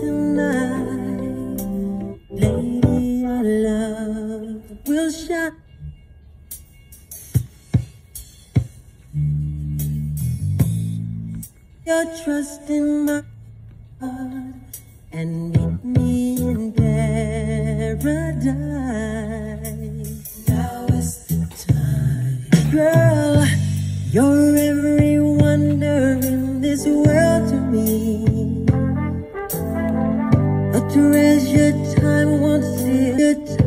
tonight. Lady, our love will shine. Your trust in my heart and meet me in paradise. Now is the time, girl. You're every wonder in this world to me. A treasure time won't see it.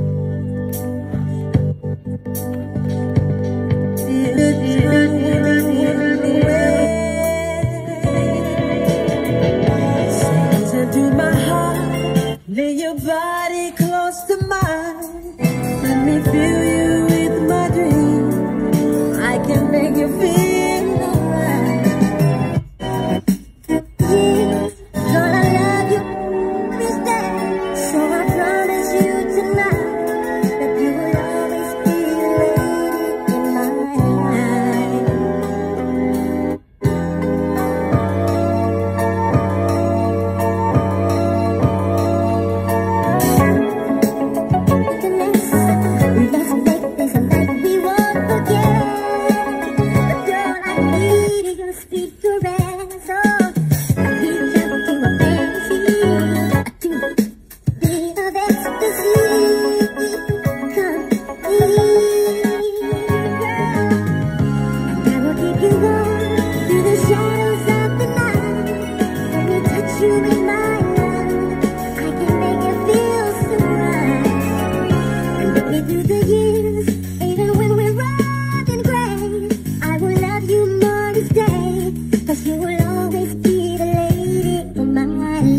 Through the years, even when we're old and gray, I will love you more each day, cause you will always be the lady of my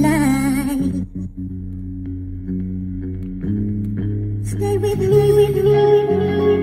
life. Stay with me, with me.